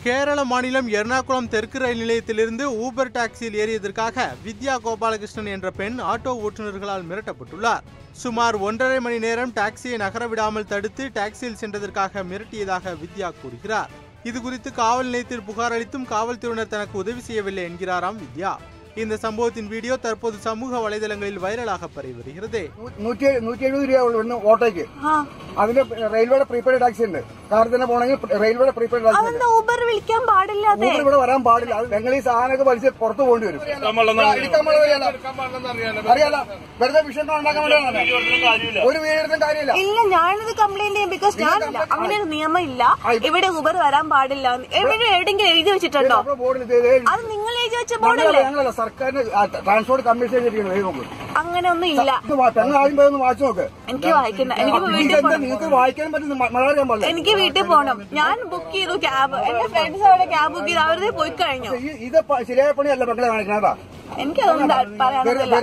கேரள மாநிலம் எர்ணாகுளம் தெற்கு ரயில் நிலையத்திலிருந்து ஊபர் டாக்ஸியில் ஏறியதற்காக வித்யா கோபாலகிருஷ்ணன் என்ற பெண் ஆட்டோ ஓட்டுநர்களால் மிரட்டப்பட்டுள்ளார் சுமார் ஒன்றரை மணி நேரம் டாக்ஸியை நகர விடாமல் தடுத்து டாக்ஸியில் சென்றதற்காக மிரட்டியதாக வித்யா கூறுகிறார் இது குறித்து காவல் நிலையத்தில் புகார் அளித்தும் காவல்துறையினர் தனக்கு உதவி செய்யவில்லை என்கிறாராம் வித்யா இந்த சம்பவத்தின் வீடியோ தற்போது சமூக வலைதளங்களில் வைரலாக பரவி வருகிறது നൂറ്റി നൂറ്റി എഴുപത് രൂപ ഉള്ളൂ ഇവിടുന്ന് ഓട്ടോയ്ക്ക് അതിന് റെയിൽവേയുടെ പ്രീപെയ്ഡ് ടാക്സി ഉണ്ട് കാറിൽ തന്നെ റെയിൽവേ റെയിൽവേയുടെ പ്രീപെയ്ഡ് ഊബർ വിളിക്കാൻ പാടില്ല ഊബർ ഇവിടെ വരാൻ പാടില്ല അത് നിങ്ങൾ ഈ സാധനമൊക്കെ വലിച്ച് പുറത്തു പോകേണ്ടി വരും അറിയാലോ വെറുതെ വിഷയം ഉണ്ടാക്കാൻ വേണ്ടിയാണ് ഒരു കാര്യമില്ല ഇല്ല ഞാനിത് കംപ്ലൈന്റ് ചെയ്യും ബിക്കോസ് ഞാൻ അങ്ങനെ ഒരു നിയമം ഇല്ല ഇവിടെ ഊബർ വരാൻ പാടില്ല എന്ന്. എവിടെ എവിടെയെങ്കിലും എഴുതി വെച്ചിട്ടുണ്ടോ അത് നിങ്ങൾ ഞങ്ങളല്ല ബോർഡല്ലേ ഞങ്ങളല്ല സർക്കാരിന് ട്രാൻസ്പോർട്ട് കമ്മീഷൻ അങ്ങനെ ഒന്നും ഇല്ല വായിച്ചു നോക്ക്. എനിക്ക് വായിക്കുന്ന എനിക്ക് വീട്ടിൽ വായിക്കാനും പറ്റുന്ന എനിക്ക് വീട്ടിൽ പോകണം ഞാൻ ബുക്ക് ചെയ്തു ക്യാബ് എന്റെ ഫ്രണ്ട്സ് അവിടെ ക്യാബ് ബുക്ക് ചെയ്ത്. അവരുടെ പോയി കഴിഞ്ഞു. ഇത് ശരിയായ പണിയല്ല മക്കളെ കാണിക്കണതാ എനിക്കതൊന്നും പറയാനുള്ളതല്ല